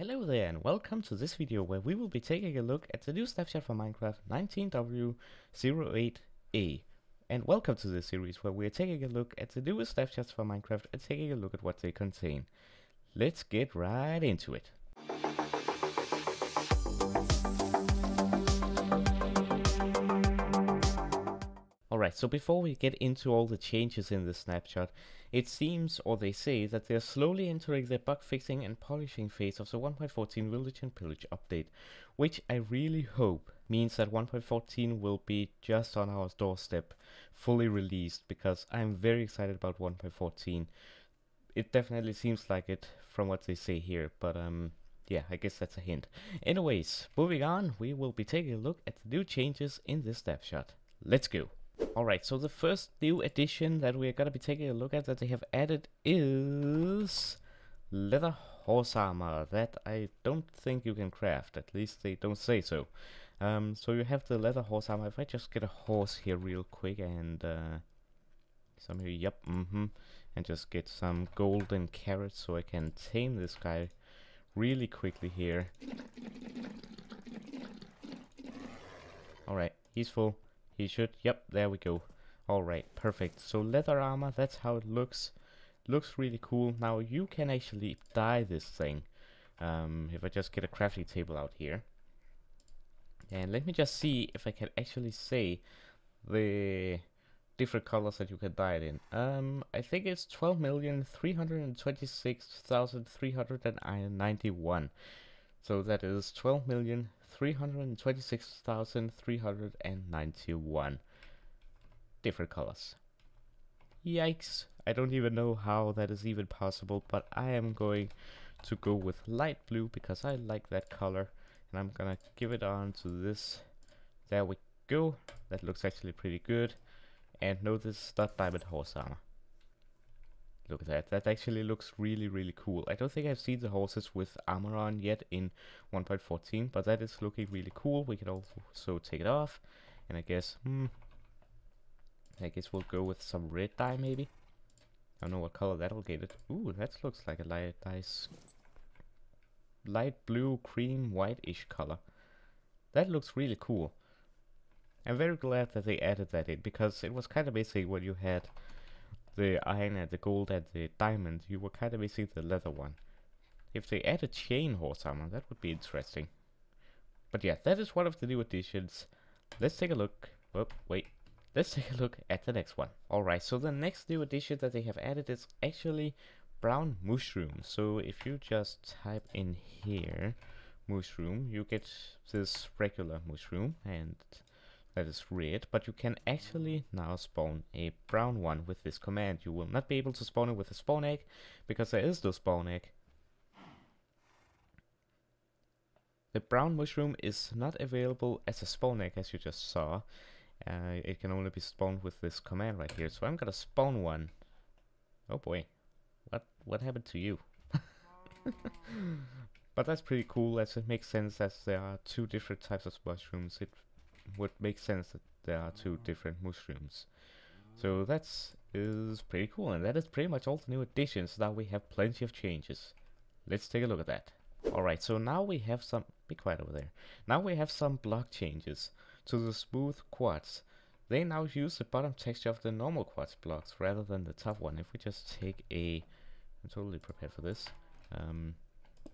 Hello there and welcome to this video where we will be taking a look at the new snapshot for Minecraft 19W08A. And welcome to this series where we are taking a look at the newest snapshots for Minecraft and taking a look at what they contain. Let's get right into it. Alright, so before we get into all the changes in the snapshot, it seems, or they say, that they are slowly entering the bug fixing and polishing phase of the 1.14 Village and Pillage update, which I really hope means that 1.14 will be just on our doorstep, fully released, because I'm very excited about 1.14. It definitely seems like it from what they say here, but um, yeah, I guess that's a hint. Anyways, moving on, we will be taking a look at the new changes in this snapshot. Let's go! Alright, so the first new addition that we're gonna be taking a look at that they have added is leather horse armor that I don't think you can craft, at least they don't say so. Um, so you have the leather horse armor, if I just get a horse here real quick and uh, some here, yep, mm-hmm, and just get some golden carrots so I can tame this guy really quickly here. Alright, he's full. He should, yep, there we go. Alright, perfect. So leather armor, that's how it looks. Looks really cool. Now you can actually dye this thing. Um, if I just get a crafting table out here. And let me just see if I can actually say the different colors that you can dye it in. Um, I think it's 12,326,391. So that is 12 million 326,391 different colors. Yikes, I don't even know how that is even possible, but I am going to go with light blue because I like that color and I'm gonna give it on to this. There we go, that looks actually pretty good. And no, this is not diamond horse armor. Look at that. That actually looks really, really cool. I don't think I've seen the horses with armor on yet in 1.14, but that is looking really cool. We can also take it off. And I guess, hmm, I guess we'll go with some red dye maybe. I don't know what color that'll get it. Ooh, that looks like a light nice light blue, cream, white-ish color. That looks really cool. I'm very glad that they added that in because it was kind of missing when you had the iron and the gold and the diamond, you were kind of missing the leather one. If they add a chain horse armor, that would be interesting. But yeah, that is one of the new additions. Let's take a look. Oh, wait. Let's take a look at the next one. Alright, so the next new addition that they have added is actually brown mushroom. So if you just type in here, mushroom, you get this regular mushroom and that is red, but you can actually now spawn a brown one with this command. You will not be able to spawn it with a spawn egg, because there is no spawn egg. The brown mushroom is not available as a spawn egg, as you just saw. Uh, it can only be spawned with this command right here, so I'm gonna spawn one. Oh boy, what what happened to you? but that's pretty cool, as it makes sense as there are two different types of mushrooms. It would make sense that there are two different mushrooms. So that's is pretty cool, and that is pretty much all the new additions. Now we have plenty of changes. Let's take a look at that. Alright, so now we have some... Be quiet over there. Now we have some block changes to the smooth quartz. They now use the bottom texture of the normal quartz blocks rather than the top one. If we just take a... I'm totally prepared for this. Um,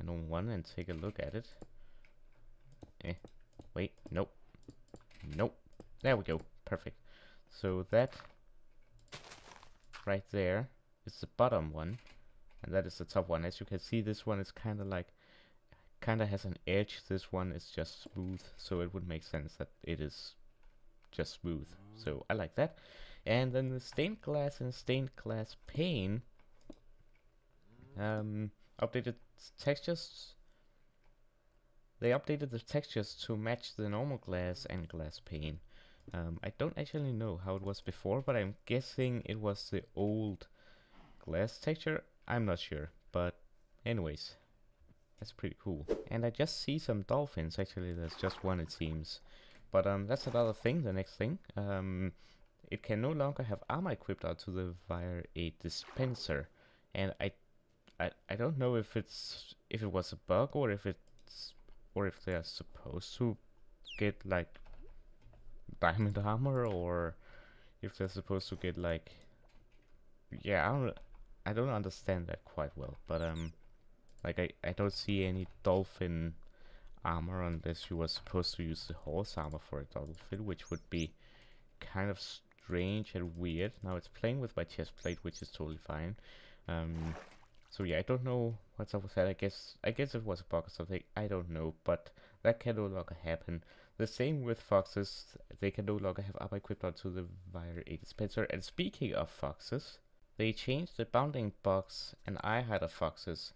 a normal one and take a look at it. Eh, wait, nope. Nope. There we go. Perfect. So that right there is the bottom one. And that is the top one. As you can see, this one is kind of like, kind of has an edge. This one is just smooth. So it would make sense that it is just smooth. So I like that. And then the stained glass and stained glass pane um, updated textures they updated the textures to match the normal glass and glass pane. Um, I don't actually know how it was before, but I'm guessing it was the old glass texture. I'm not sure, but anyways, that's pretty cool. And I just see some dolphins, actually there's just one it seems. But um, that's another thing, the next thing. Um, it can no longer have armor equipped out to the via a dispenser. And I I I don't know if it's if it was a bug or if it's or if they're supposed to get like diamond armor or if they're supposed to get like yeah I don't I don't understand that quite well but um like I, I don't see any dolphin armor unless you were supposed to use the horse armor for a dolphin which would be kind of strange and weird. Now it's playing with my chest plate which is totally fine. Um so yeah I don't know what's up with that I guess I guess it was a bug or something I don't know but that can no longer happen the same with foxes, they can no longer have armor equipped onto the Wire A dispenser. And speaking of foxes, they changed the bounding box and I had a foxes.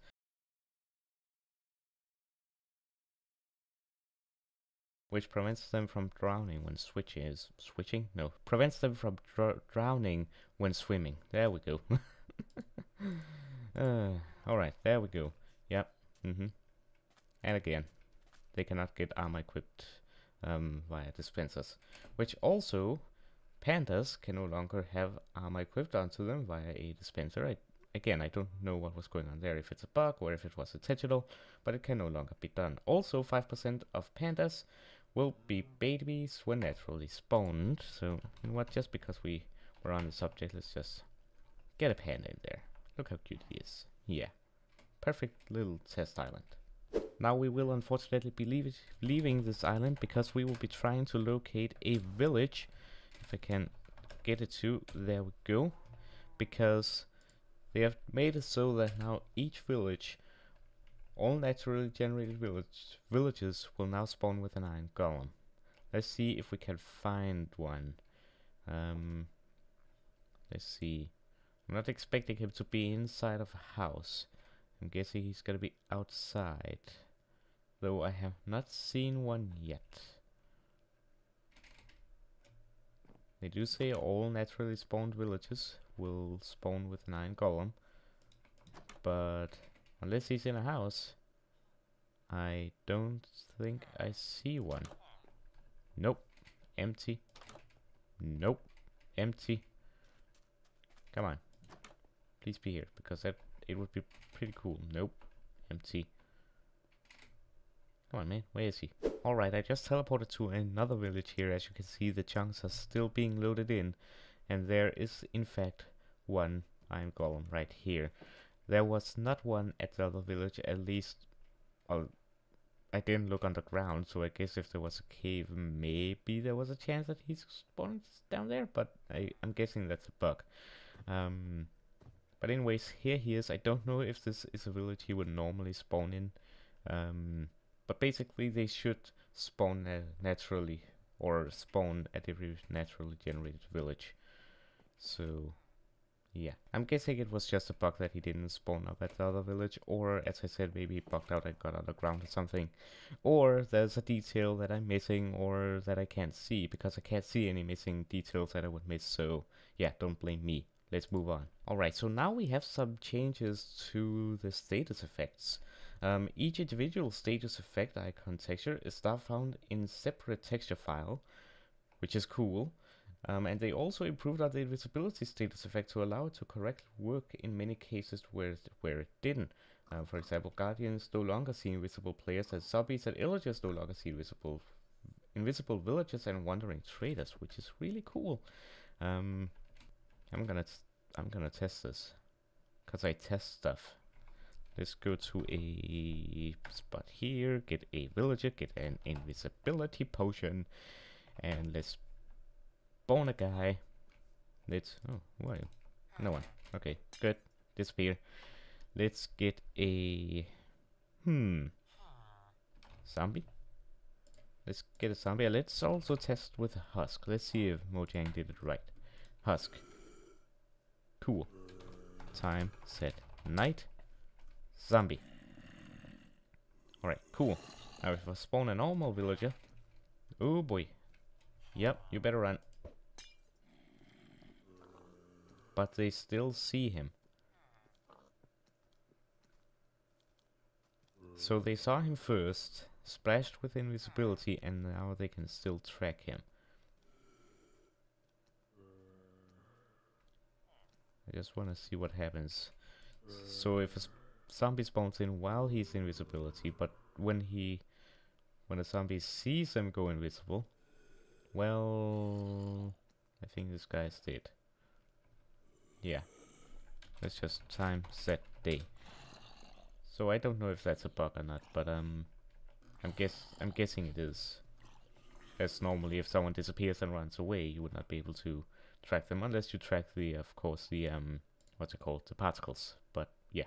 Which prevents them from drowning when switching is switching? No, prevents them from dr drowning when swimming. There we go. uh, all right, there we go. Yep. Mhm. and again, they cannot get armor equipped um, via dispensers, which also pandas can no longer have armor equipped onto them via a dispenser. I, again, I don't know what was going on there, if it's a bug or if it was intentional, but it can no longer be done. Also, 5% of pandas will be babies when naturally spawned. So, you know what, just because we were on the subject, let's just get a panda in there. Look how cute he is. Yeah. Perfect little test island. Now we will unfortunately be leave leaving this island because we will be trying to locate a village. If I can get it to, there we go. Because they have made it so that now each village, all naturally generated village, villages will now spawn with an iron golem. Let's see if we can find one. Um, let's see. I'm not expecting him to be inside of a house. I'm guessing he's gonna be outside though I have not seen one yet. They do say all naturally spawned villages will spawn with nine golem, but unless he's in a house, I don't think I see one. Nope, empty. Nope, empty. Come on, please be here because that it would be pretty cool. Nope, empty. Come on, man. Where is he? Alright, I just teleported to another village here. As you can see, the chunks are still being loaded in. And there is, in fact, one iron golem right here. There was not one at the other village, at least... Well, I didn't look underground, so I guess if there was a cave, maybe there was a chance that he's spawned down there, but I, I'm guessing that's a bug. Um, but anyways, here he is. I don't know if this is a village he would normally spawn in. Um, but basically they should spawn uh, naturally or spawn at every naturally generated village. So yeah, I'm guessing it was just a bug that he didn't spawn up at the other village, or as I said, maybe he bugged out and got underground or something. Or there's a detail that I'm missing or that I can't see, because I can't see any missing details that I would miss, so yeah, don't blame me. Let's move on. Alright, so now we have some changes to the status effects. Um, each individual status effect icon texture is now found in separate texture file, which is cool. Um, and they also improved on the invisibility status effect to allow it to correctly work in many cases where it, where it didn't. Um, for example, Guardians no longer see invisible players, and zombies and illagers no longer see invisible invisible villagers and wandering traders, which is really cool. Um, I'm gonna I'm gonna test this, cause I test stuff. Let's go to a spot here, get a villager, get an invisibility potion, and let's spawn a guy. Let's, oh, why? No one. Okay, good. Disappear. Let's get a, hmm, zombie. Let's get a zombie. Let's also test with husk. Let's see if Mojang did it right. Husk. Cool. Time, set, night. Zombie. Alright, cool. Now if I spawn a normal villager... Oh boy. Yep, you better run. But they still see him. So they saw him first, splashed with invisibility, and now they can still track him. I just want to see what happens. So if a zombie spawns in while he's invisibility, but when he when a zombie sees him go invisible, well, I think this guy's dead. Yeah. Let's just time set day. So I don't know if that's a bug or not, but um, I'm guess I'm guessing it is. As normally, if someone disappears and runs away, you would not be able to track them unless you track the, of course, the um, what's it called, the particles. But yeah,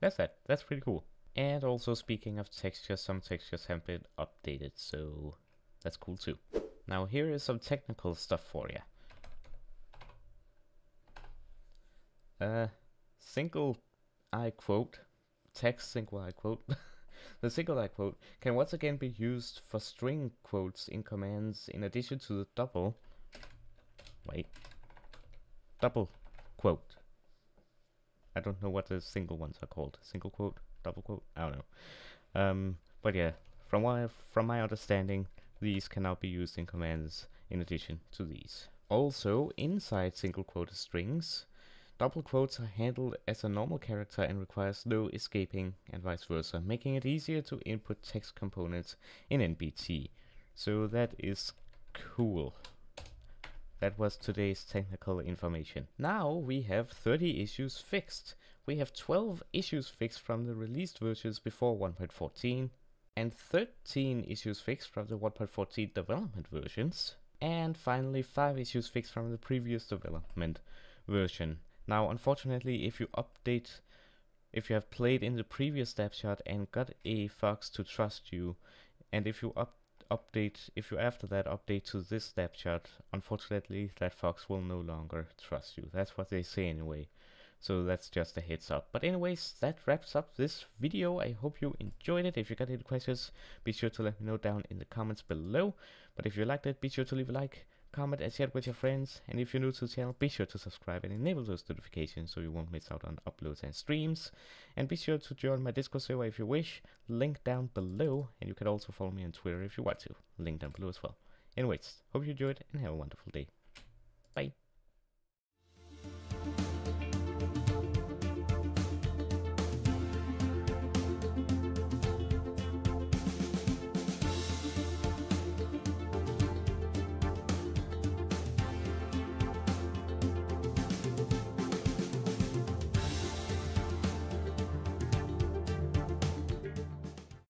that's that. That's pretty cool. And also speaking of textures, some textures have been updated, so that's cool too. Now here is some technical stuff for you. Uh, single I quote, text single I quote, the single I quote can once again be used for string quotes in commands in addition to the double, wait, double quote. I don't know what the single ones are called. Single quote, double quote, I don't know. Um, but yeah, from what I, from my understanding, these can now be used in commands in addition to these. Also, inside single quote strings, double quotes are handled as a normal character and requires no escaping and vice versa, making it easier to input text components in NBT. So that is cool. That was today's technical information. Now we have 30 issues fixed. We have 12 issues fixed from the released versions before 1.14 and 13 issues fixed from the 1.14 development versions and finally 5 issues fixed from the previous development version. Now unfortunately if you update if you have played in the previous snapshot and got a fox to trust you and if you up update, if you after that update to this snapshot, unfortunately that fox will no longer trust you. That's what they say anyway. So that's just a heads up. But anyways, that wraps up this video. I hope you enjoyed it. If you got any questions, be sure to let me know down in the comments below. But if you liked it, be sure to leave a like, comment and share it with your friends. And if you're new to the channel, be sure to subscribe and enable those notifications so you won't miss out on uploads and streams. And be sure to join my Discord server if you wish, link down below. And you can also follow me on Twitter if you want to, link down below as well. Anyways, hope you enjoyed and have a wonderful day.